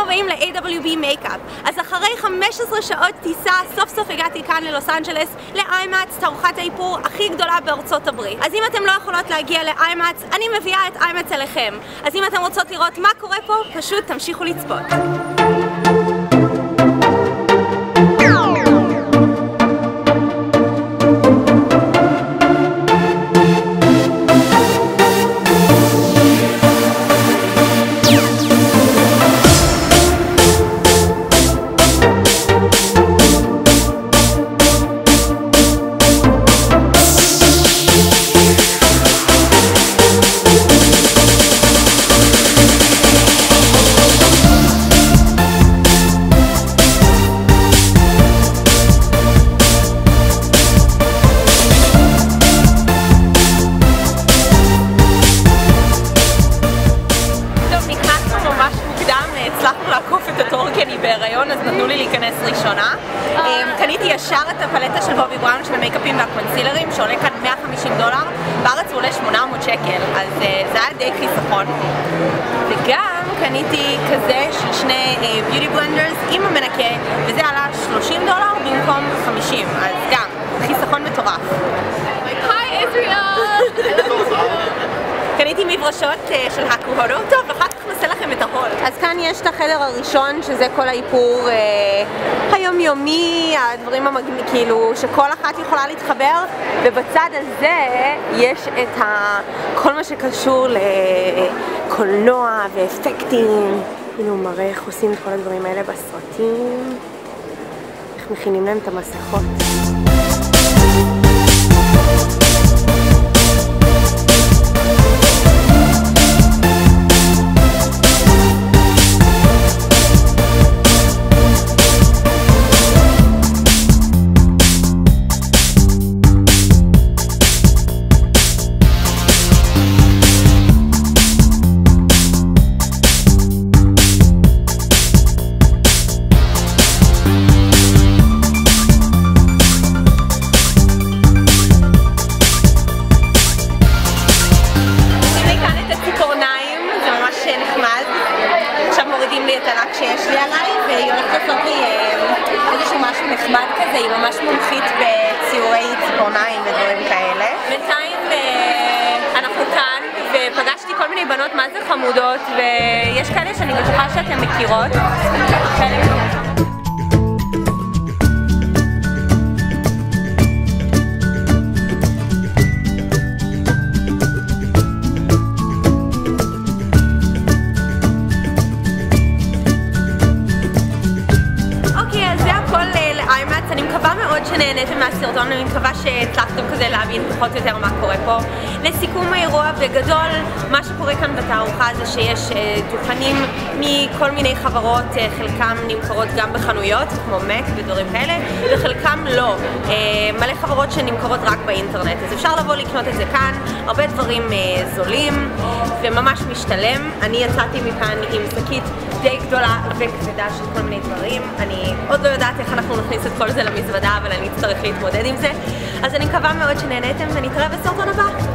הבאים ל-AWB מייקאפ. אז אחרי 15 שעות טיסה, סוף סוף הגעתי כאן ללוס אנג'לס, ל IMATS, תערוכת האיפור הכי גדולה בארצות הברית. אז אם אתם לא יכולות להגיע ל IMATS, אני מביאה את IMATS אליכם. אז אם אתם רוצות לראות מה קורה פה, פשוט תמשיכו לצפות. כי אני בהיריון, אז נתנו לי להיכנס ראשונה. אמ, קניתי ישר את הפלטה של בובי בראון של המייקאפים והקונסילרים, שעולה כאן 150 דולר, בארץ הוא עולה 800 שקל, אז אה, זה היה די חיסכון. וגם קניתי כזה של שני ביוטי בלנדרס עם המנקה, וזה עלה 30 דולר במקום 50, אז גם חיסכון מטורף. קניתי מברשות אה, של הקו הודו, טוב, אחר כך נעשה לכם את ההול. אז כאן יש את החדר הראשון, שזה כל האיפור אה, היומיומי, הדברים המגניבים, כאילו, שכל אחת יכולה להתחבר, ובצד הזה יש את ה... כל מה שקשור לקולנוע ואפקטים. הוא מראה איך עושים את כל הדברים האלה בסרטים, איך מכינים להם את המסכות. לי את הלק שיש לי עליי, והיא הולכת לעשות לי אה, איזשהו משהו נחמד כזה, היא ממש מומחית בציורי ציפורניים ודברים כאלה. בינתיים אה, אנחנו כאן, ופגשתי כל מיני בנות מה זה חמודות, ויש כאלה שאני בטוחה שאתן מכירות. מקווה מאוד שנהניתם מהסרטון, אני מקווה שהצלחתם כזה להבין פחות או יותר מה קורה פה. לסיכום האירוע, בגדול, מה שקורה כאן בתערוכה זה שיש אה, דוכנים מכל מיני חברות, אה, חלקם נמכרות גם בחנויות, כמו מק ודברים כאלה, וחלקם לא. אה, מלא חברות שנמכרות רק באינטרנט, אז אפשר לבוא לקנות את זה כאן, הרבה דברים אה, זולים, וממש משתלם. אני יצאתי מכאן עם שקית די גדולה וכבדה של כל מיני דברים. אני עוד לא יודעת איך אנחנו נכניס את כל זה למזוודה, אבל אני אצטרך להתמודד עם זה. אז אני מקווה מאוד שנהניתם, ונתראה בסרטון הבא.